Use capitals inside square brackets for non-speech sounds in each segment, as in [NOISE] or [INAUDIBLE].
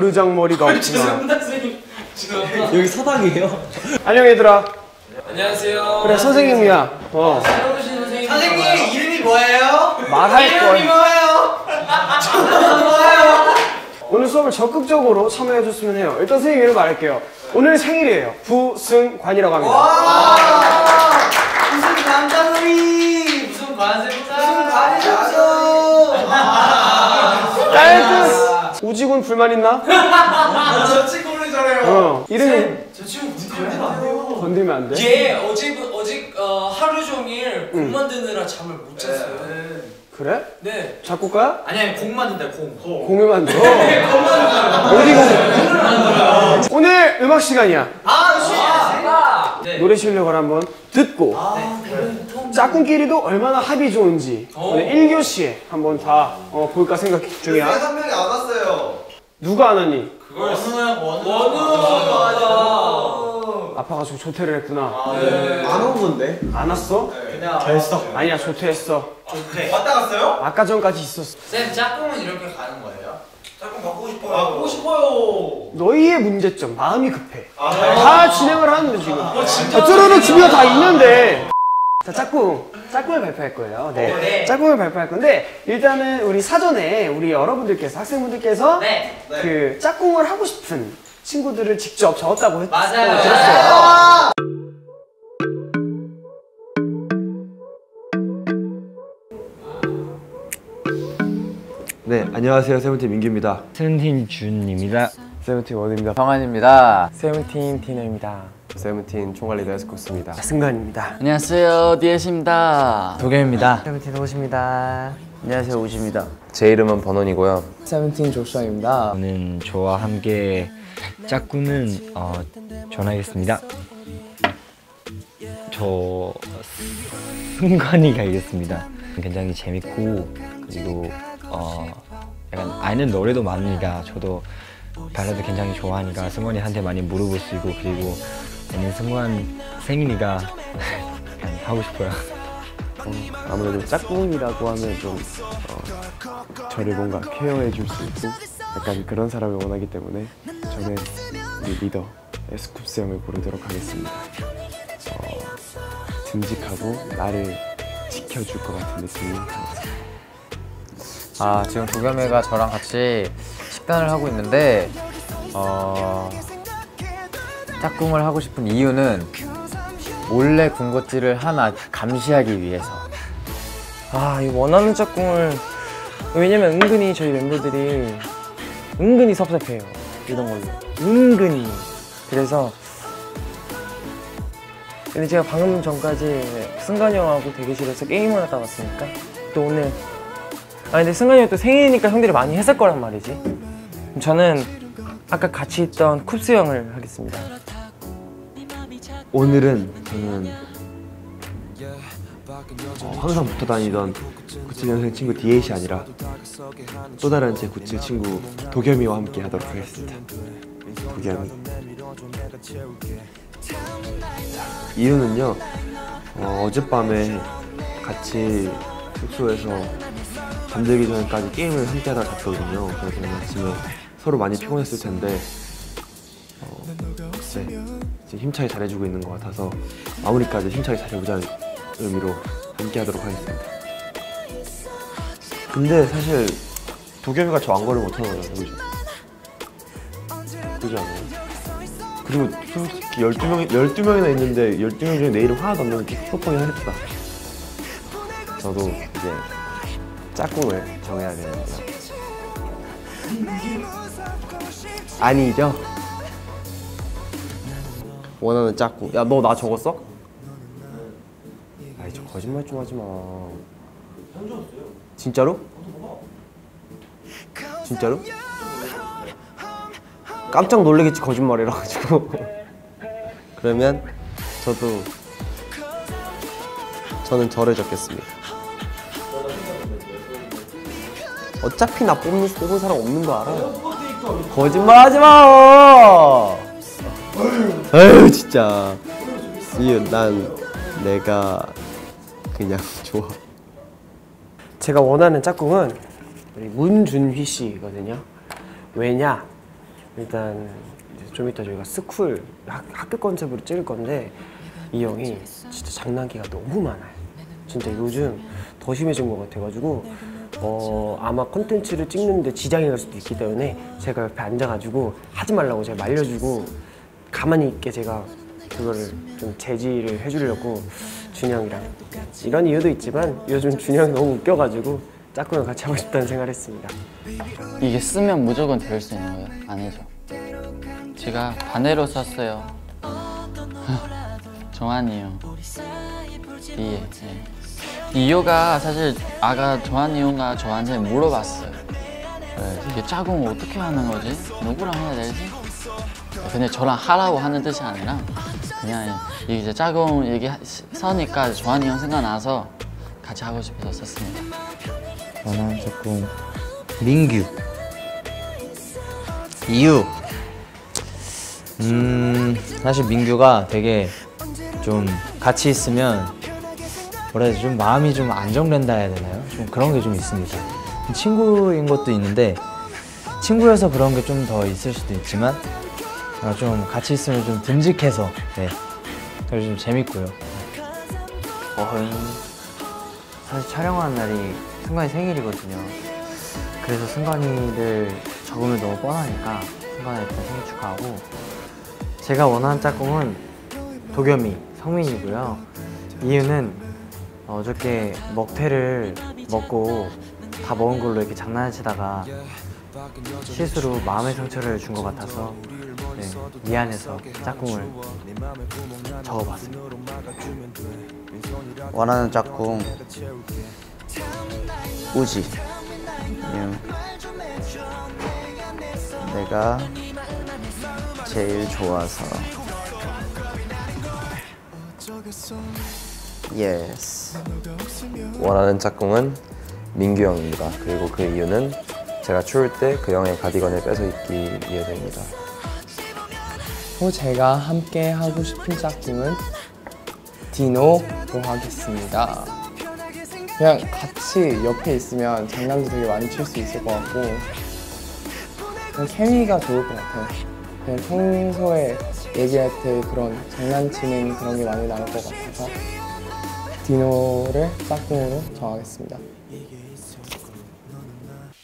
어 버르장머리가 없구나. 죄송합니다 선생님 죄송합니다 여기 서당이에요? 안녕 얘들아. 안녕하세요 그래 선생님이야. 어. 선생님 선생님 이름이 뭐예요? 말할 이름이 걸. 뭐예요? 뭐예요? 오늘 수업을 적극적으로 참여해줬으면 해요. 일단 선생님 이름 말할게요. 오늘 생일이에요. 부승관이라고 합니다. 와 무슨 남자놈이 무슨 관세보다 무슨 관이셨어? 우지군 불만 있나? [LAUGHS] 저 친구 오래잖아요. 어. 이름이 저 친구 건드리면 안 돼요. 건들면 안 돼? 얘 어제 어제 어, 하루 종일 곡 만드느라 잠을 못 잤어요 그래? 네 작곡가야? 아니 아니 공 만든다 공. 공을 만들어? [LAUGHS] 어디 공? 오늘 음악 시간이야. 아 씨. 아, 네. 노래 실력을 한번 듣고 짝꿍끼리도 얼마나 합이 좋은지 어. 오늘 1교시에 한번 다 어, 볼까 생각 중이야. 한 명이 안 왔어요. 누가 안 왔니? 그걸 원우 원우. 원우 맞아 아파가지고 조퇴를 했구나. 안온 건데? 안 왔어? 그냥 됐어. 아니야 조퇴했어. 왔다 갔어요? 아까 전까지 있었어. 쌤 짝꿍은 이렇게 가는 거예요? 짝꿍 바꾸고 싶어요. 바꾸고 싶어요 너희의 문제점 마음이 급해. 아, 다 진행을 하는데 지금. 아, 쭈루루 준비가 다 있는데. 자 짝꿍 짝꿍을 발표할 거예요. 네. 네. 짝꿍을 발표할 건데 일단은 우리 사전에 우리 여러분들께서 학생분들께서 네 그 짝꿍을 하고 싶은 친구들을 직접 적었다고 했, 맞아요. 어, 들었어요. 네, 안녕하세요. 세븐틴 민규입니다. 세븐틴 준입니다. 세븐틴 원우입니다. 정한입니다. 세븐틴 디노입니다. 세븐틴 총괄 리더 에스쿱스입니다. 승관입니다. 안녕하세요. 디에잇입니다. 도겸입니다. 세븐틴 호십니다. 안녕하세요. 우지입니다. 제 이름은 번원이고요. 세븐틴 조슈아입니다. 저는 저와 함께 짝꿍은 어, 전하겠습니다. 저 승관이가 이겼습니다. 굉장히 재밌고 그리고 어, 약간 아는 노래도 많으니까 저도 발라드 굉장히 좋아하니까 승관이한테 많이 물어볼 수 있고 그리고 오늘 승관 생일이가 약간 하고 싶어요. 아무래도 짝꿍이라고 하면 좀 어, 저를 뭔가 케어해 줄 수 있고 약간 그런 사람을 원하기 때문에 저는 우리 리더 에스쿱스 형을 고르도록 하겠습니다. 어, 듬직하고 나를 지켜줄 것 같은 느낌이. 아 지금 도겸이가 저랑 같이 식단을 하고 있는데 어 짝꿍을 하고 싶은 이유는 몰래 군것질을 하나 감시하기 위해서 아, 이 원하는 짝꿍을 왜냐면 은근히 저희 멤버들이 은근히 섭섭해요. 이런 걸로. 은근히. 그래서 근데 제가 방금 전까지 승관이 형하고 대기실에서 게임을 하다 왔으니까 또 오늘 아 근데 승관이 형 또 생일이니까 형들이 많이 했을 거란 말이지. 저는 아까 같이 있던 쿱스 형을 하겠습니다. 오늘은 저는 어, 항상 붙어 다니던 97년생 친구 디에이시 아니라 또 다른 제 97 친구 도겸이와 함께 하도록 하겠습니다. 도겸이. 자, 이유는요. 어, 어젯밤에 같이 숙소에서 잠들기 전까지 게임을 함께 하다 잤거든요. 그래서 아침에 서로 많이 피곤했을 텐데 어, 네, 지금 힘차게 잘해주고 있는 것 같아서 마무리까지 힘차게 잘해보자는 의미로 함께 하도록 하겠습니다. 근데 사실 도겸이가 저 안거를 못하잖아요, 그죠? 그지 않아요? 그리고 솔직히 12명, 12명이나 있는데 12명 중에 내 이름 하나도 안 나오면 섭섭하긴 하겠다. 저도 이제 짝꿍을 정해야 되는데요. 아니죠? 원하는 짝꿍. 야, 너 나 적었어? 아이, 저 거짓말 좀 하지 마. 진짜로? 진짜로? 깜짝 놀래겠지 거짓말이라 가지고. [LAUGHS] 그러면 저도 저는 저를 적겠습니다. 어차피 나 뽑는 뽑은 사람 없는 거 알아요. 거짓말 하지 마. 아유 진짜 이유 난 내가 그냥 [LAUGHS] 좋아 제가 원하는 짝꿍은 우리 문준휘 씨거든요. 왜냐? 일단 좀 이따 저희가 스쿨 학, 학교 컨셉으로 찍을 건데 이 형이 진짜 장난기가 너무 많아요. 진짜 요즘 더 심해진 것 같아가지고 어 아마 컨텐츠를 찍는데 지장이 갈 수도 있기 때문에 제가 옆에 앉아가지고 하지 말라고 제가 말려주고 가만히 있게 제가 그거를 좀 제지를 해주려고 준영이랑 이런 이유도 있지만 요즘 준영이 너무 웃겨가지고 짝꿍이랑 같이 하고 싶다는 생각을 했습니다. 이게 쓰면 무조건 될수 있는 거예요? 아니죠. 제가 반대로 썼어요. [LAUGHS] 정한이요. 이해. 네. 이유가 사실 아까 정한이 형가 저한테 물어봤어요. 네, 이게 짝꿍 어떻게 하는 거지? 누구랑 해야 되지? 근데 저랑 하라고 하는 뜻이 아니라 그냥 이제 짝꿍 얘기 서니까 정한이 형 생각나서 같이 하고 싶어서 썼습니다. 원하는 짝꿍 민규 이유 음 사실 민규가 되게 좀 같이 있으면 뭐라 해야 되지 좀 마음이 좀 안정된다 해야 되나요? 좀 그런 게 좀 있습니다 친구인 것도 있는데 친구여서 그런 게 좀 더 있을 수도 있지만 아, 좀 같이 있으면 좀 듬직해서 네. 그래서 좀 재밌고요. 어흥. 사실 촬영하는 날이 승관이 생일이거든요. 그래서 승관이를 적으면 너무 뻔하니까 승관이 일단 생일 축하하고 제가 원하는 짝꿍은 도겸이, 성민이고요. 이유는 어저께 먹태를 먹고 다 먹은 걸로 이렇게 장난치다가 실수로 마음의 상처를 준 것 같아서 네, 미안해서 짝꿍을 적어봤습니다. 원하는 짝꿍. 우지. 음. 내가 제일 좋아서. yes 원하는 짝꿍은 민규 형입니다. 그리고 그 이유는 제가 추울 때 그 형의 가디건을 뺏어 입기 위해서입니다. 또 제가 함께 하고 싶은 짝꿍은 디노로 하겠습니다. 그냥 같이 옆에 있으면 장난도 되게 많이 칠 수 있을 것 같고 그냥 케미가 좋을 것 같아요. 그냥 평소에 얘기할 때 그런 장난치는 그런 게 많이 나올 것 같아서 디노를 짝꿍으로 정하겠습니다.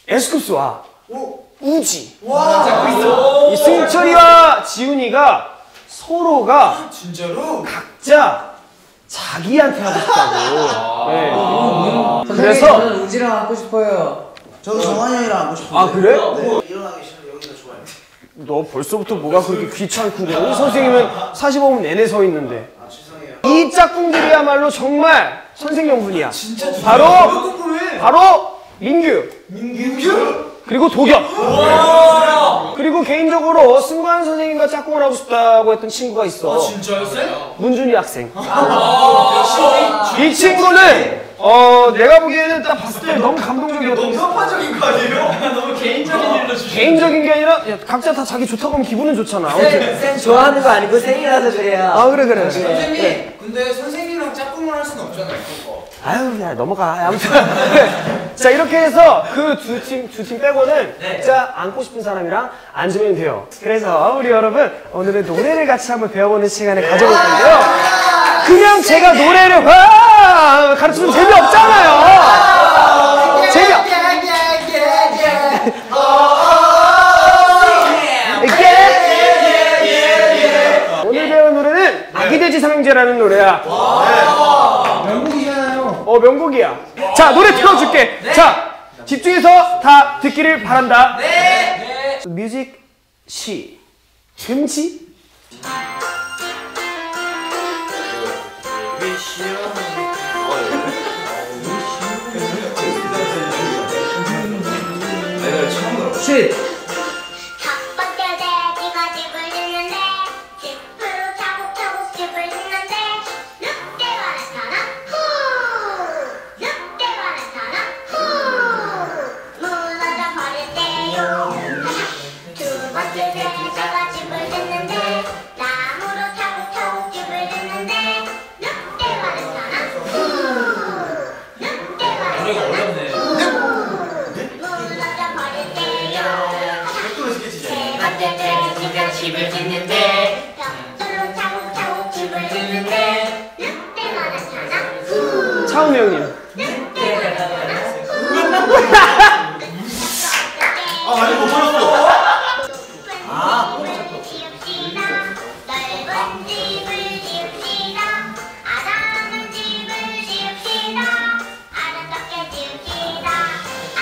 에스쿱스와 우지. 이 승철이와 지훈이가 서로가 진짜로? 각자 자기한테 하고 싶다고. 네. 그래서 우지랑 하고 싶어요. 저도 정한이 형이랑 하고 싶은데. 아 그래? 일어나기 싫은데 여기가 좋아요. 너 벌써부터 뭐가 그렇게 귀찮고 그래 우리 선생님은 45분 내내 서 있는데. 이 짝꿍들이야말로 정말 선생님분이야. 바로 바로 민규. 민규? 그리고 도겸 그리고 개인적으로 승관 선생님과 짝꿍을 하고 싶다고 했던 친구가 있어. 진짜였어요? 문준이 학생. 아, 이 친구는 어 내가 보기에는 딱 봤을 때 너무 감동적이었던 게 편파적인 거 아니에요? [LAUGHS] 너무 개인적인 일로 주시 개인적인 게 아니라 야, 각자 다 자기 좋다고 하면 기분은 좋잖아. 아무튼 쌤 좋아하는 거 아니고 생일이라서 그래요. 아 그래 그래 선생님 근데 선생님이랑 짝꿍을 할 수는 없잖아요 그거 아유, 야, 넘어가. 아무튼. [LAUGHS] 자, 이렇게 해서 그 두 팀, 두 팀 빼고는 진짜 안고 싶은 사람이랑 앉으면 돼요. 그래서 우리 여러분, 오늘은 노래를 같이 한번 배워보는 시간을 가져볼 건데요. 그냥 제가 노래를 와! 가르치면 재미없잖아요. 재미없. 오늘 배운 노래는 아기돼지 삼형제라는 노래야. 어, 명곡이야. 자, 노래 틀어줄게. 자, 집중해서 다 듣기를 바란다. 네. 뮤직 시. 금지? 첫 집을 짓는데 벽돌로 차곡차곡 집을 짓는데 늑대가 나타나 차은우 형님. 아 많이 못 들었어 아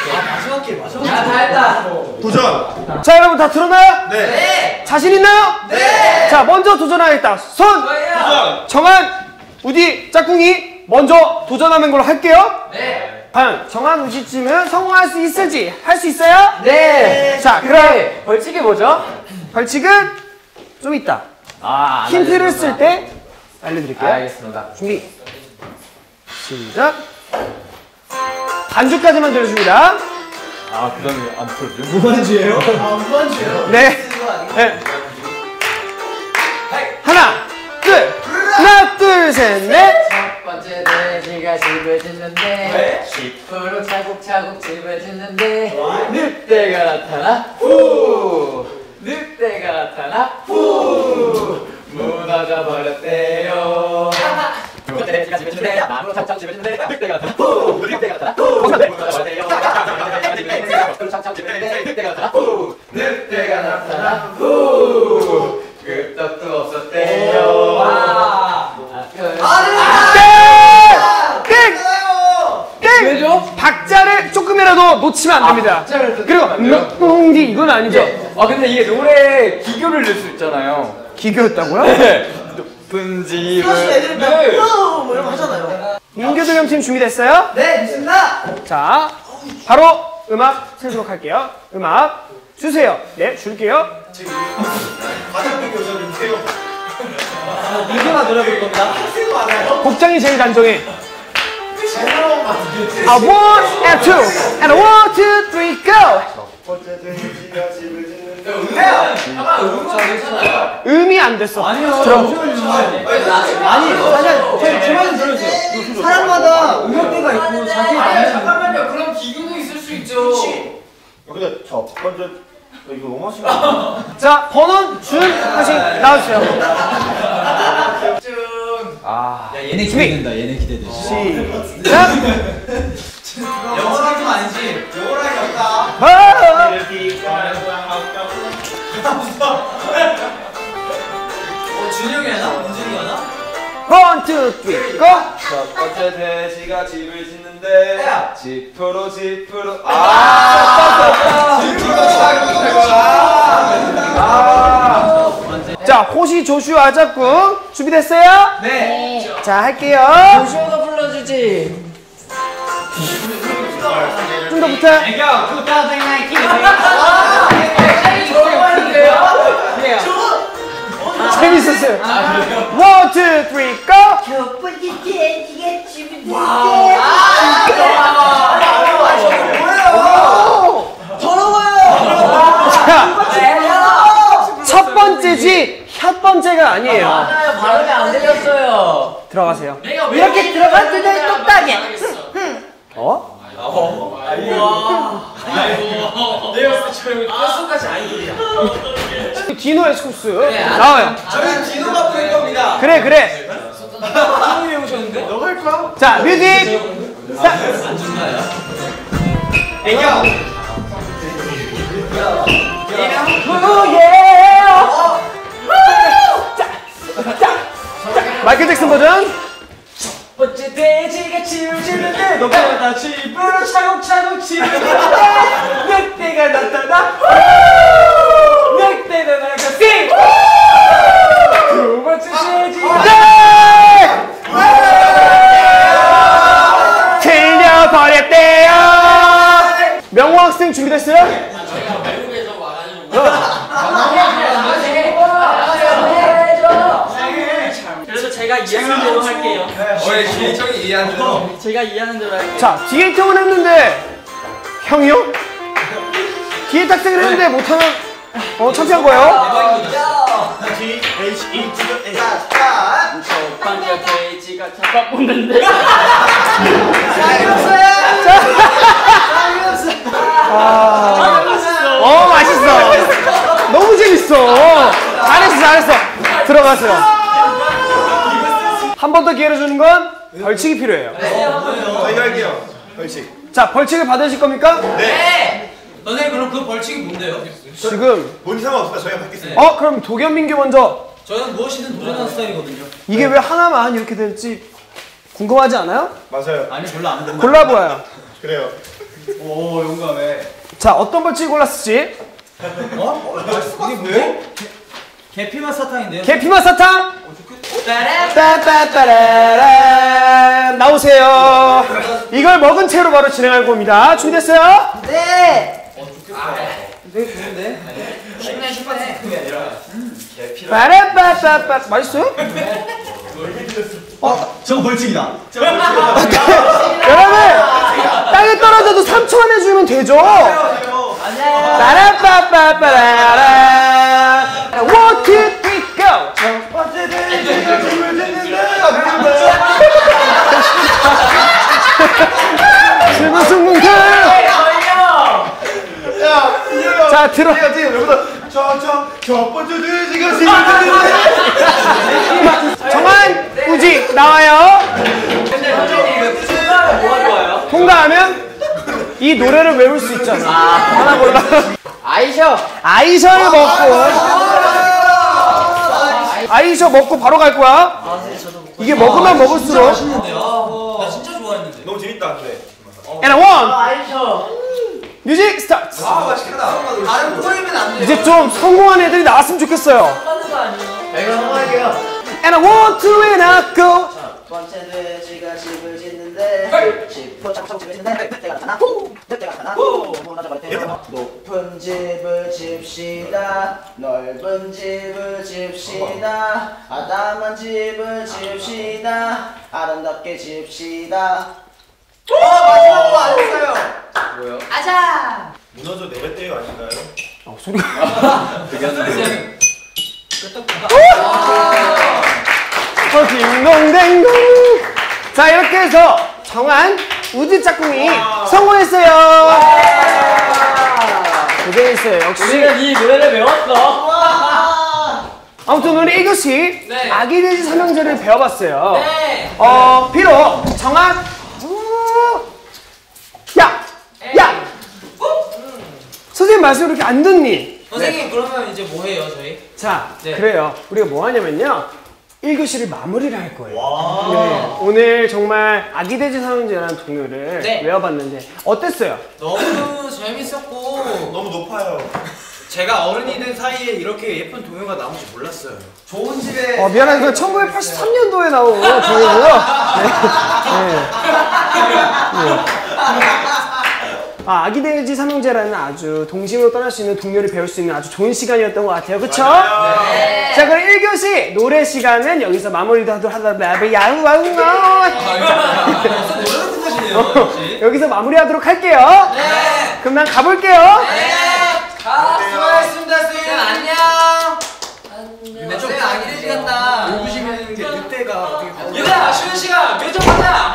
마지막 마지막 야, 다 했다. 도전. 자 여러분 다 들었나요? 네. 자신 있나요? 네. 자 먼저 도전하겠다. 손. 도전. 정한, 우디, 짝꿍이 먼저 도전하는 걸로 할게요. 네. 과연 정한, 우디쯤은 성공할 수 있을지 할 수 있어요? 네. 자 그럼 벌칙이 뭐죠? 벌칙은 좀 있다. 아, 힌트를 쓸때 알려드릴게요. 알겠습니다. 준비. 시작. 반주까지만 들려줍니다. 아 그 다음에 안 풀어줘? 무반주예요? 아 무반주예요? 네. 네. 하나, 둘, 하나, 둘, 셋, 넷. 첫 번째 돼지가 집을 짓는데 10% 차곡차곡 집을 짓는데 늑대가 나타나? 후. 늑대가 나타나? 후. 무너져 버렸대요. 첫 돼지가 집을 짓는데 나무로 차곡차곡 집을 짓는데 늑대가 나타나? 후. 늑대가 나타나? 후. 무너져 버렸대요 차곡차곡 집을 짓는데 늑대가 나타나? 후 나타나 후 끄떡도 없었대요 아, 땡! 땡! 왜죠? 박자를 조금이라도 놓치면 안 됩니다. 그리고 웅디 이건 아니죠. 아 근데 이게 노래 기교를 넣을 수 있잖아요. 기교였다고요? 높은 플러스 집을 애들이 막뭐 이런 거 하잖아요 민규도 팀 준비됐어요? 네 됐습니다 자, 바로 음악 틀도록 할게요. 음악 주세요. 네, 줄게요. 가장비 교사님께요. 민규가 노래 부를 겁니다 복장이 제일 단정해. 아, one and two, and one, two, three, go. 음이 안 됐어. 아니요. 아니 사실 말좀 들어주세요 사람마다 음역대가 있고 자기 잠깐만요 그럼 기교도 있을 수 있죠 근데 첫 번째 이거 너무 돼요. 자, 번원, 준, 하신 나와주세요. 얘네 기대된다 얘네 기대돼 시작. 영어라는 거 아니지 게 없다 아! 어 준영이 하나? 문준이 하나? One, two, three, go. 첫 번째 돼지가 집을 짓는데 집으로 집으로 자, 호시 조슈 아작궁 준비됐어요? 네 자, 할게요. 조슈아가 불러주지. 좀 더 붙어. 애교 2019 재밌었어요. One, two, three, go. 첫 번째 돼지가 집을 자, 첫 번째지 첫 번째가 아니에요. 맞아요. 발음이 안 들렸어요. 들어가세요. 이렇게 들어갔는데 똑딱이야 어? 디노의 소스 나와요. 저희 디노가 부를 겁니다 그래 그래. 디노 오셨는데? 너가 할 거야? 자 뮤직. 자, 애교 마이클 잭슨 버전. 번째 돼지가 집을 짓는데 너가 다 집으로 차곡차곡 집을 짓는데 늑대가 나타나. 늑대가 나타나 두 번째 돼지가 명호 학생 준비됐어요? 그래서 제가 이해하는 대로 할게요. 어이 진정이 이해하는 대로 제가 이해하는 대로 할게요. 자 뒤에 형은 했는데 형이요? 뒤에 탁생을 했는데 못하면 어 창피한 거예요? T H E the A. 방금 돼지가 잡아 보는데. 어 맛있어. 너무 재밌어. 잘했어. 들어가세요. 한 번 더 기회를 주는 건 벌칙이 필요해요. 저희가 할게요. 벌칙. 자, 벌칙을 받으실 겁니까? 네. 선생님 그럼 그 벌칙이 뭔데요? 지금 뭔지 상관없다. 저희가 받겠습니다. 어, 그럼 도겸 민규 먼저 저는 무엇이든 도전하는 스타일이거든요. 이게 왜 하나만 이렇게 될지 궁금하지 않아요? 맞아요. 아니 별로 안 궁금해. 골라보아요. 그래요. 오 용감해. 자, 어떤 벌칙 골랐을지. 어? 이게 뭐예요? 계피맛 사탕인데요? 계피맛 사탕. 따따따라란 나오세요. 이걸 먹은 채로 바로 진행할 겁니다. 준비됐어요? 네. 되게 좋은데? 쉽네 쉽네. 그게 아니라 빠라빠빠빠 맛있어요? 어, 저거 벌칙이다. 여러분 땅에 떨어져도 3초 안에 주면 되죠? 빠라빠빠빠라란 One, two, three, go! 질문 승문들 자 들어 내가 지금 여기서 저저첫 번째 돼지가 지금 우지 나와요 뭐가 좋아요? 통과하면 이 노래를 외울 수 있잖아 하나 골라 아이셔. 아이셔를 먹고 아이셔 먹고 바로 갈 거야 이게 먹으면 먹을수록? 나 진짜 좋아했는데. 너무 재밌다 근데. And one 아이셔. music start 아 맛있겠다. 다른 꼬이면 안 돼. 이제 좀 성공한 애들이 나왔으면 좋겠어요 하는 거 아니에요? 내가 성공할게요. And a one, two, and a go 첫 번째 돼지가 집을 짓는데 집으로 차곡차곡 집을 짓는데 늑대가 나타나 후! 늑대가 나타나 후 무너져 버릴 테니까 높은 집을 집시다. 넓은 집을 집시다. 아담한 집을 집시다. 아름답게 집시다. 어 마지막 거 [LAUGHS] 안 했어요. 아자! 무너져 내뱉대요 아닌가요? 어, 소리가 어, 딩동댕동 자 이렇게 해서 정한 우지 짝꿍이 성공했어요 고생했어요 역시 우리는 이 노래를 외웠어. 아무튼 오늘 1교시 네. 아기 돼지 삼형제를 배워봤어요 네. 어 비록 정한 우, 야! 야! 선생님 말씀 이렇게 안 듣니? 선생님 그러면 이제 뭐 해요 저희? 자, 네. 그래요. 우리가 뭐 하냐면요. 1교시를 마무리를 할 거예요. 네, 오늘 정말 아기 돼지 삼형제라는 동요를 네. 외워봤는데 어땠어요? 너무 재밌었고 너무 높아요. 제가 어른이 된 사이에 이렇게 예쁜 동요가 나온 줄 몰랐어요. 좋은 집에 어, 미안하지만 1983년도에 나온 [LAUGHS] 동요고요. [LAUGHS] 네. 네. 네. 아, 아기 돼지 삼형제라는 아주 동심으로 떠날 수 있는 동요를 배울 수 있는 아주 좋은 시간이었던 것 같아요. 그쵸? 네. 자, 그럼 1교시 노래 시간은 여기서 마무리하도록 하겠다. 야우, 와우, 와우. 아, 어, 여기서 마무리하도록 할게요. 네. 그럼 난 가볼게요. 네. 가. 수고하셨습니다, 선생님. 네, 안녕. 근데 좀 아기 돼지 같다. 오고 싶은 게 그때가. 어. 얘들아, 쉬는 시간 매점 하자.